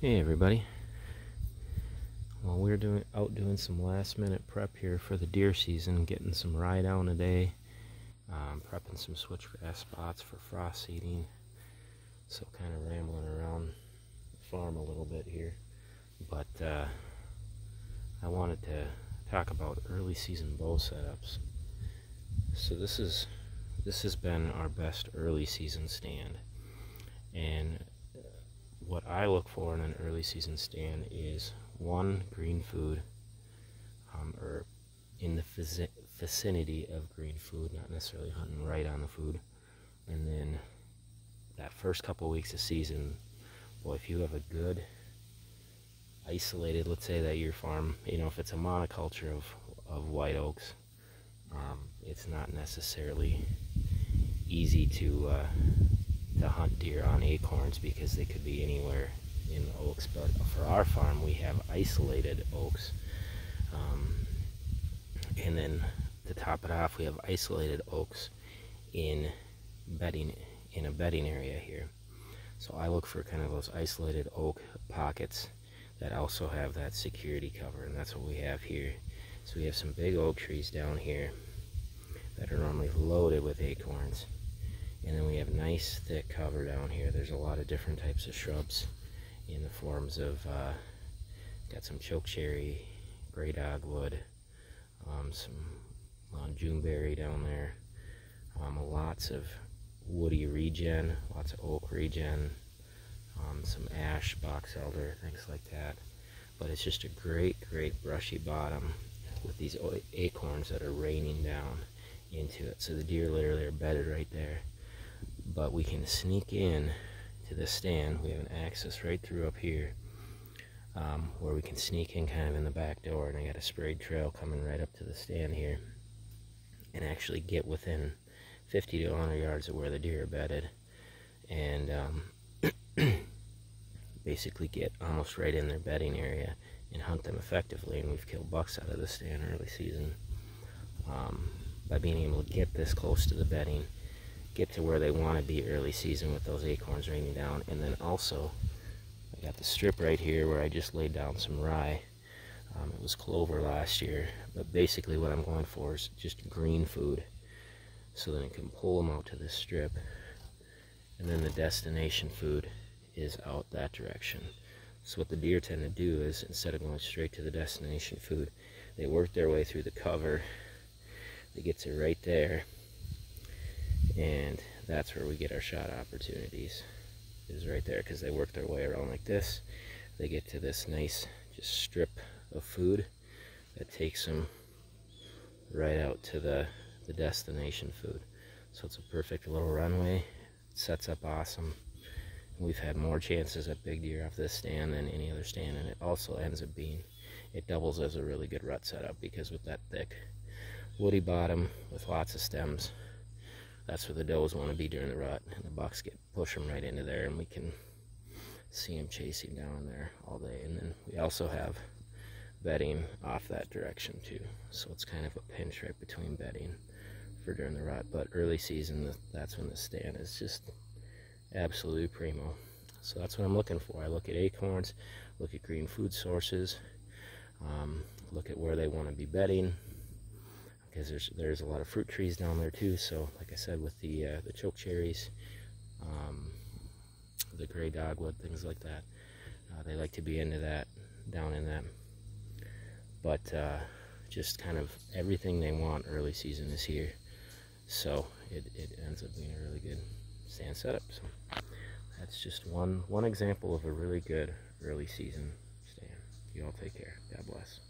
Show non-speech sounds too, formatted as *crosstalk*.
Hey everybody. Well, we're doing out doing some last minute prep here for the deer season, getting some rye down today, um, prepping some switchgrass spots for frost seeding. So kind of rambling around the farm a little bit here, but uh, I wanted to talk about early season bow setups. So this is this has been our best early season stand, and what I look for in an early season stand is one green food um, or in the vicinity of green food, not necessarily hunting right on the food. And then that first couple of weeks of season, boy, if you have a good isolated, let's say that your farm, you know, if it's a monoculture of, of white oaks, um, it's not necessarily easy to uh, to hunt deer on acorns because they could be anywhere in the oaks. But for our farm, we have isolated oaks. Um, and then to top it off, we have isolated oaks in bedding in a bedding area here. So I look for kind of those isolated oak pockets that also have that security cover, and that's what we have here. So we have some big oak trees down here that are normally loaded with acorns. And then we have nice thick cover down here. There's a lot of different types of shrubs in the forms of, uh, got some chokecherry, gray dogwood, um, some uh, juneberry down there, um, lots of woody regen, lots of oak regen, um, some ash, box elder, things like that. But it's just a great, great brushy bottom with these acorns that are raining down into it. So the deer literally are bedded right there but we can sneak in to the stand. We have an access right through up here um, where we can sneak in kind of in the back door. And I got a sprayed trail coming right up to the stand here and actually get within 50 to 100 yards of where the deer are bedded and um, *clears throat* basically get almost right in their bedding area and hunt them effectively. And we've killed bucks out of the stand early season um, by being able to get this close to the bedding get to where they want to be early season with those acorns raining down. And then also, I got the strip right here where I just laid down some rye. Um, it was clover last year, but basically what I'm going for is just green food. So then I can pull them out to this strip. And then the destination food is out that direction. So what the deer tend to do is, instead of going straight to the destination food, they work their way through the cover. They get to right there, and that's where we get our shot opportunities is right there because they work their way around like this. They get to this nice just strip of food that takes them right out to the the destination food. So it's a perfect little runway. It sets up awesome. We've had more chances at big deer off this stand than any other stand and it also ends up being it doubles as a really good rut setup because with that thick woody bottom with lots of stems that's where the does want to be during the rut and the bucks get push them right into there and we can see them chasing down there all day. And then we also have bedding off that direction too. So it's kind of a pinch right between bedding for during the rut. But early season that's when the stand is just absolutely primo. So that's what I'm looking for. I look at acorns look at green food sources um, look at where they want to be bedding because there's there's a lot of fruit trees down there too. So like I said, with the uh, the choke cherries, um, the gray dogwood, things like that, uh, they like to be into that down in that. But uh, just kind of everything they want early season is here. So it, it ends up being a really good stand setup. So that's just one one example of a really good early season stand. You all take care. God bless.